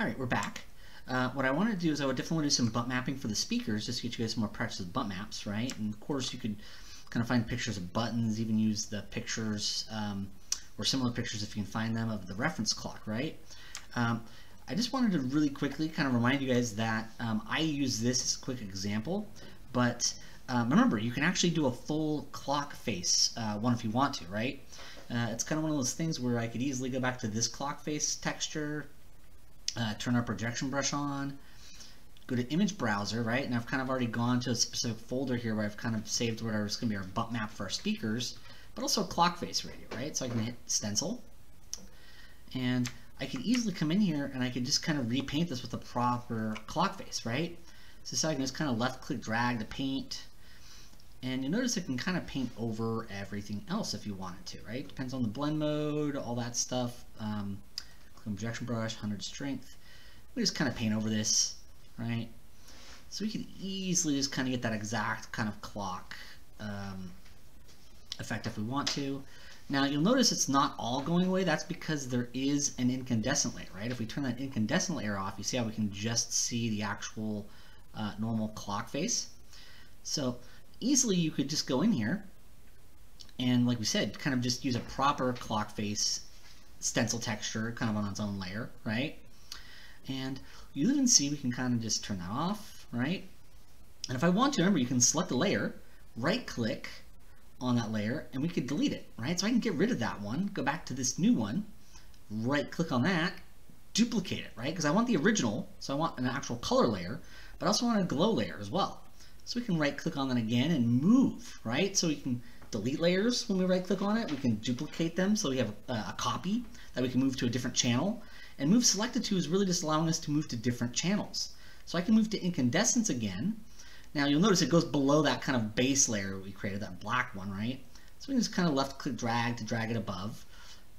All right, we're back. Uh, what I want to do is I would definitely want to do some bump mapping for the speakers just to get you guys some more practice with bump maps, right? And of course you could kind of find pictures of buttons, even use the pictures um, or similar pictures if you can find them of the reference clock, right? Um, I just wanted to really quickly kind of remind you guys that um, I use this as a quick example, but um, remember, you can actually do a full clock face uh, one if you want to, right? Uh, it's kind of one of those things where I could easily go back to this clock face texture, uh, turn our projection brush on, go to image browser, right? And I've kind of already gone to a specific folder here where I've kind of saved whatever's going to be our bump map for our speakers, but also clock face radio, right? So I can hit stencil, and I could easily come in here and I could just kind of repaint this with a proper clock face, right? So, so I can just kind of left click drag to paint, and you notice it can kind of paint over everything else if you wanted to, right? Depends on the blend mode, all that stuff. Um, projection brush, 100 strength. We just kind of paint over this, right? So we can easily just kind of get that exact kind of clock um, effect if we want to. Now you'll notice it's not all going away. That's because there is an incandescent layer, right? If we turn that incandescent layer off, you see how we can just see the actual uh, normal clock face. So easily you could just go in here and like we said, kind of just use a proper clock face stencil texture kind of on its own layer, right? And you even see we can kind of just turn that off, right? And if I want to, remember, you can select a layer, right click on that layer, and we could delete it, right? So I can get rid of that one, go back to this new one, right click on that, duplicate it, right? Because I want the original, so I want an actual color layer, but I also want a glow layer as well. So we can right click on that again and move, right? So we can delete layers when we right click on it. We can duplicate them so we have a, a, copy that we can move to a different channel. And move selected to is really just allowing us to move to different channels. So I can move to incandescence again. Now you'll notice it goes below that kind of base layer we created, that black one, right? So we can just kind of left click drag to drag it above.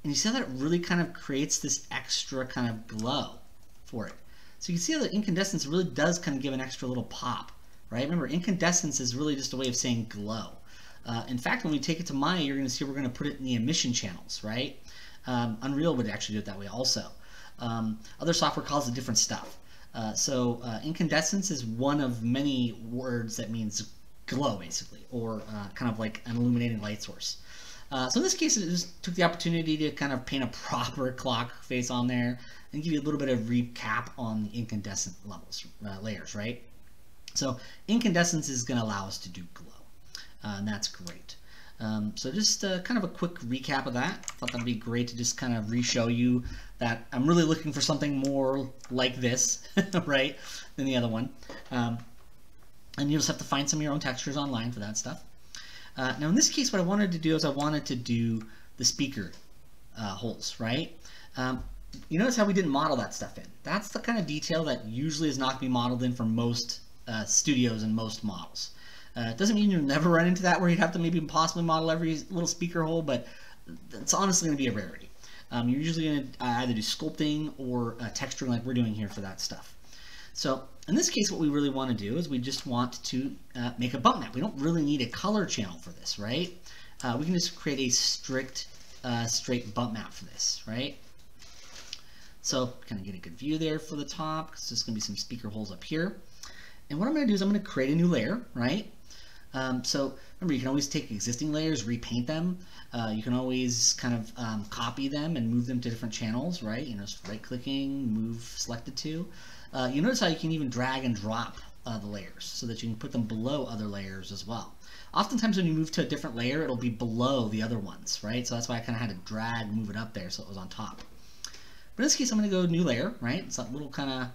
And you see how that really kind of creates this extra kind of glow for it. So you can see how the incandescence really does kind of give an extra little pop, right? Remember, incandescence is really just a way of saying glow. Uh, in fact, when we take it to Maya, you're going to see we're going to put it in the emission channels, right? Um, Unreal would actually do it that way also. Um, other software calls it different stuff. Uh, so uh, incandescence is one of many words that means glow, basically, or uh, kind of like an illuminating light source. Uh, so in this case, it just took the opportunity to kind of paint a proper clock face on there and give you a little bit of recap on the incandescent levels, uh, layers, right? So incandescence is going to allow us to do glow uh, and that's great. Um, so just uh, kind of a quick recap of that. Thought that'd be great to just kind of re-show you that I'm really looking for something more like this, right, than the other one. Um, and you'll just have to find some of your own textures online for that stuff. Uh, now in this case, what I wanted to do is I wanted to do the speaker uh, holes, right? Um, you notice how we didn't model that stuff in. That's the kind of detail that usually is not going to be modeled in for most uh, studios and most models. Uh, it doesn't mean you'll never run into that where you'd have to maybe possibly model every little speaker hole, but it's honestly going to be a rarity. Um, you're usually going to either do sculpting or uh, texturing like we're doing here for that stuff. So in this case, what we really want to do is we just want to uh, make a bump map. We don't really need a color channel for this, right? Uh, we can just create a strict, uh, straight bump map for this, right? So kind of get a good view there for the top, because there's going to be some speaker holes up here. And what I'm going to do is I'm going to create a new layer, right? Um, so remember, you can always take existing layers, repaint them. Uh, you can always kind of um, copy them and move them to different channels, right? You know, right-clicking, move selected to. Uh, you notice how you can even drag and drop uh, the layers so that you can put them below other layers as well. Oftentimes when you move to a different layer, it'll be below the other ones, right? So that's why I kind of had to drag, move it up there so it was on top. But in this case, I'm going to go new layer, right? It's that little kind of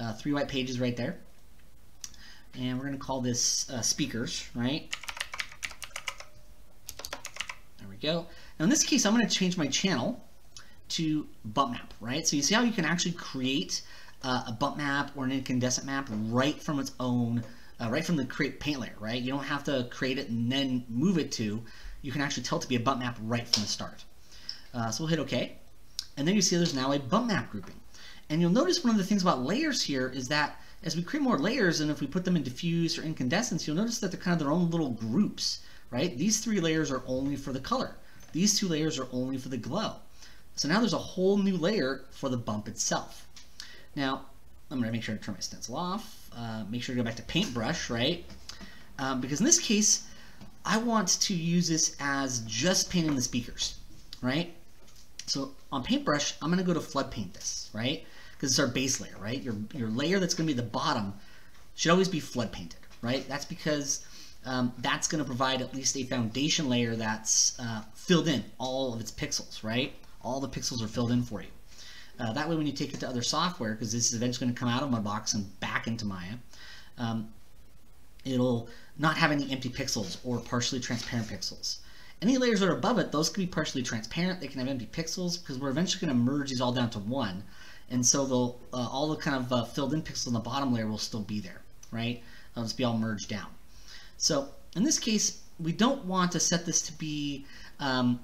uh, three white pages right there and we're going to call this uh, speakers, right? There we go. Now in this case, I'm going to change my channel to bump map, right? So you see how you can actually create uh, a bump map or an incandescent map right from its own, uh, right from the create paint layer, right? You don't have to create it and then move it to, you can actually tell it to be a bump map right from the start. Uh, so we'll hit OK. And then you see there's now a bump map grouping. And you'll notice one of the things about layers here is that as we create more layers and if we put them in diffuse or incandescence, you'll notice that they're kind of their own little groups, right? These three layers are only for the color. These two layers are only for the glow. So now there's a whole new layer for the bump itself. Now, I'm going to make sure to turn my stencil off. Uh, make sure to go back to paintbrush, right? Um, because in this case, I want to use this as just painting the speakers, right? So on paintbrush, I'm going to go to flood paint this, right? Because it's our base layer, right? Your, your layer that's going to be the bottom should always be flood painted, right? That's because um, that's going to provide at least a foundation layer that's uh, filled in all of its pixels, right? All the pixels are filled in for you. Uh, that way when you take it to other software, because this is eventually going to come out of Mudbox and back into Maya, um, it'll not have any empty pixels or partially transparent pixels. Any layers that are above it, those can be partially transparent. They can have empty pixels because we're eventually going to merge these all down to one. And so they'll, uh, all the kind of uh, filled in pixels on the bottom layer will still be there, right? They'll just be all merged down. So in this case, we don't want to set this to be um,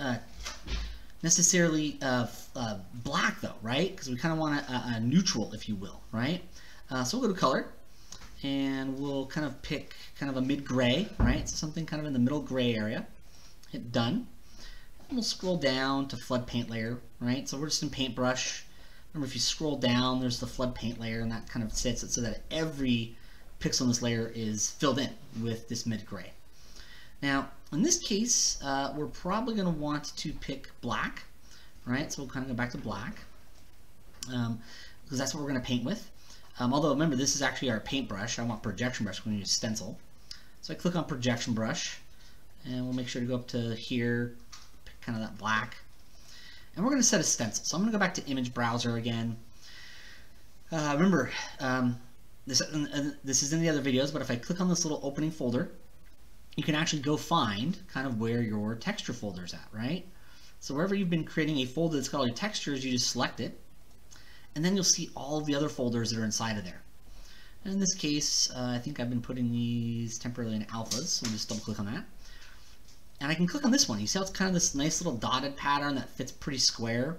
uh, necessarily uh, uh, black though, right? Because we kind of want a, a, neutral, if you will, right? Uh, so we'll go to color and we'll kind of pick kind of a mid-gray, right? So something kind of in the middle gray area. Hit done. We'll scroll down to flood paint layer, right? So we're just in paintbrush. Remember, if you scroll down, there's the flood paint layer, and that kind of sets it so that every pixel in this layer is filled in with this mid-gray. Now, in this case, uh, we're probably going to want to pick black, right? So we'll kind of go back to black, um, because that's what we're going to paint with. Um, although remember, this is actually our paintbrush. I want projection brush. We're to use stencil. So I click on projection brush, and we'll make sure to go up to here, kind of that black. And we're going to set a stencil. So I'm going to go back to image browser again. Uh, remember, um, this, uh, this is in the other videos, but if I click on this little opening folder, you can actually go find kind of where your texture folder is at, right? So wherever you've been creating a folder that's got all your textures, you just select it and then you'll see all the other folders that are inside of there. And in this case, uh, I think I've been putting these temporarily in alphas, so I'll just double click on that. And I can click on this one. You see how it's kind of this nice little dotted pattern that fits pretty square?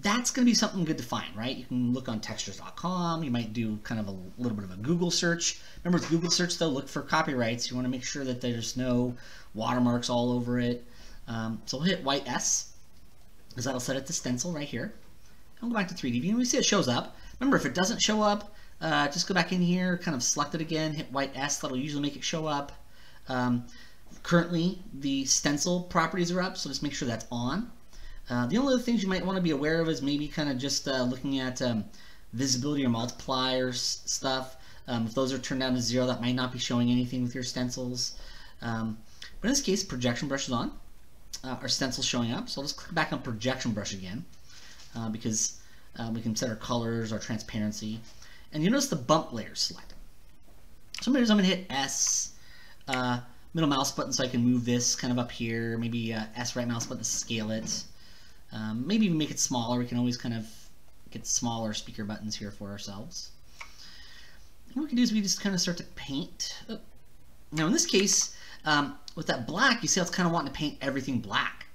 That's going to be something good to find, right? You can look on textures.com. You might do kind of a little bit of a Google search. Remember, with Google search, though, look for copyrights. You want to make sure that there's no watermarks all over it. Um, so we'll hit white S, because that'll set it to stencil right here. I'll go back to 3D view and we see it shows up. Remember, if it doesn't show up, uh, just go back in here, kind of select it again, hit white S, that'll usually make it show up. Um, currently, the stencil properties are up, so just make sure that's on. Uh, the only other things you might want to be aware of is maybe kind of just uh, looking at um, visibility or multipliers stuff. Um, if those are turned down to zero, that might not be showing anything with your stencils. Um, but in this case, projection brush is on. Uh, our stencil's showing up, so I'll just click back on projection brush again uh, because uh, we can set our colors, our transparency. And you notice the bump layer selected. So I'm going to hit S, uh, middle mouse button so I can move this kind of up here, maybe uh, S right mouse button to scale it. Um, maybe make it smaller. We can always kind of get smaller speaker buttons here for ourselves. And what we can do is we just kind of start to paint. Oh. Now in this case, um, with that black, you see how it's kind of wanting to paint everything black.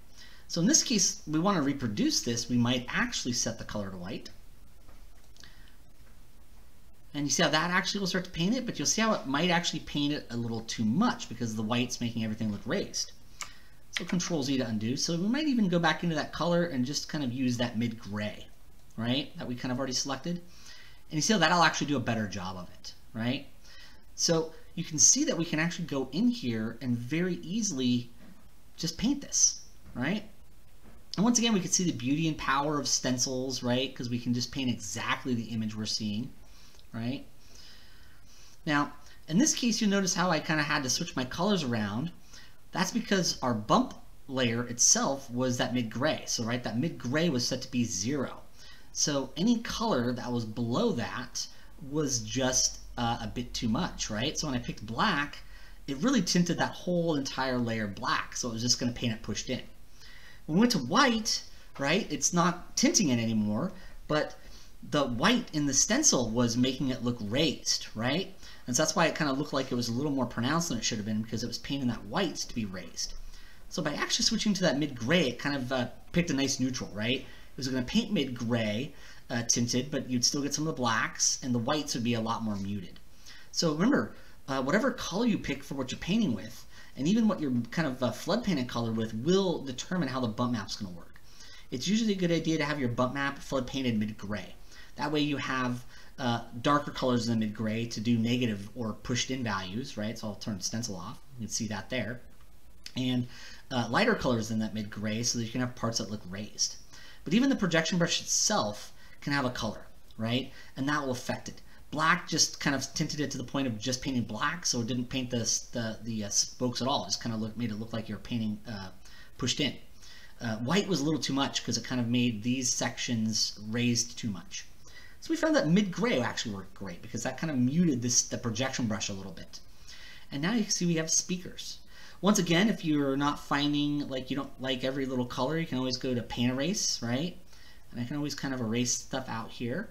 So in this case, we want to reproduce this, we might actually set the color to white. And you see how that actually will start to paint it, but you'll see how it might actually paint it a little too much because the white's making everything look raised. So Control Z to undo. So we might even go back into that color and just kind of use that mid-gray, right? That we kind of already selected. And you see how that'll actually do a better job of it, right? So you can see that we can actually go in here and very easily just paint this, right? And once again, we can see the beauty and power of stencils, right? Because we can just paint exactly the image we're seeing, right? Now, in this case, you'll notice how I kind of had to switch my colors around. That's because our bump layer itself was that mid-gray. So, right, that mid-gray was set to be zero. So any color that was below that was just uh, a bit too much, right? So when I picked black, it really tinted that whole entire layer black. So it was just going to paint it pushed in. When we went to white, right, it's not tinting it anymore, but the white in the stencil was making it look raised, right? And so that's why it kind of looked like it was a little more pronounced than it should have been because it was painting that white to be raised. So by actually switching to that mid-gray, it kind of uh, picked a nice neutral, right? It was going to paint mid-gray uh, tinted, but you'd still get some of the blacks, and the whites would be a lot more muted. So remember, uh, whatever color you pick for what you're painting with, and even what you're kind of uh, flood painted color with will determine how the bump map's going to work. it's usually a good idea to have your bump map flood painted mid-gray. That way you have uh, darker colors the mid-gray to do negative or pushed in values, right? So I'll turn stencil off. You can see that there. And uh, lighter colors in that mid-gray so that you can have parts that look raised. But even the projection brush itself can have a color, right? And that will affect it. Black just kind of tinted it to the point of just painting black, so it didn't paint the, the, the uh, spokes at all. It just kind of look, made it look like you're painting uh, pushed in. Uh, white was a little too much because it kind of made these sections raised too much. So we found that mid-gray actually worked great because that kind of muted this the projection brush a little bit. And now you can see we have speakers. Once again, if you're not finding, like you don't like every little color, you can always go to paint erase, right? And I can always kind of erase stuff out here.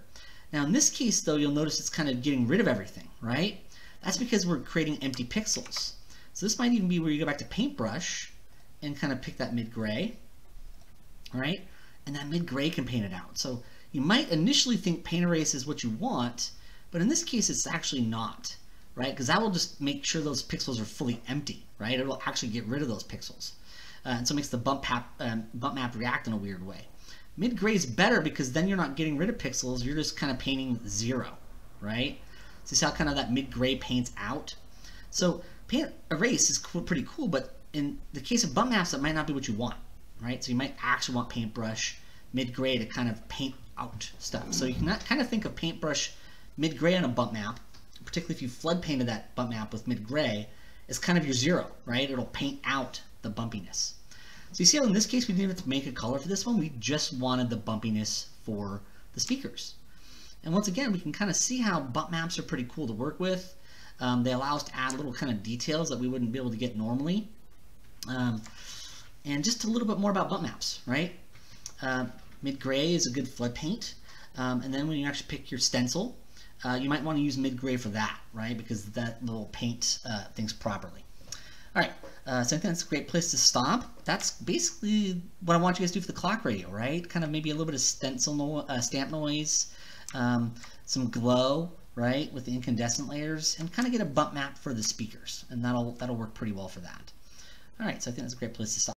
Now in this case though, you'll notice it's kind of getting rid of everything, right? That's because we're creating empty pixels. So this might even be where you go back to paintbrush and kind of pick that mid-gray, right? And that mid-gray can paint it out. So you might initially think paint erase is what you want, but in this case it's actually not, right? Because that will just make sure those pixels are fully empty, right? It'll actually get rid of those pixels. Uh, and so it makes the bump, map, um, bump map react in a weird way. Mid-gray is better because then you're not getting rid of pixels, you're just kind of painting zero, right? So see how kind of that mid-gray paints out? So paint erase is cool, pretty cool, but in the case of bump maps, that might not be what you want, right? So you might actually want paintbrush mid-gray to kind of paint out stuff. So you can kind of think of paintbrush mid-gray on a bump map, particularly if you flood painted that bump map with mid-gray, as kind of your zero, right? It'll paint out the bumpiness. So you see how in this case we didn't have to make a color for this one, we just wanted the bumpiness for the speakers. And once again, we can kind of see how bump maps are pretty cool to work with. Um, they allow us to add little kind of details that we wouldn't be able to get normally. Um, and just a little bit more about bump maps, right? Uh, Mid-gray is a good flood paint. Um, and then when you actually pick your stencil, uh, you might want to use mid-gray for that, right? Because that will paint uh, things properly. All right, uh, so I think that's a great place to stop. That's basically what I want you guys to do for the clock radio, right? Kind of maybe a little bit of stencil no uh, stamp noise, um, some glow, right, with the incandescent layers, and kind of get a bump map for the speakers, and that'll that'll work pretty well for that. All right, so I think that's a great place to stop.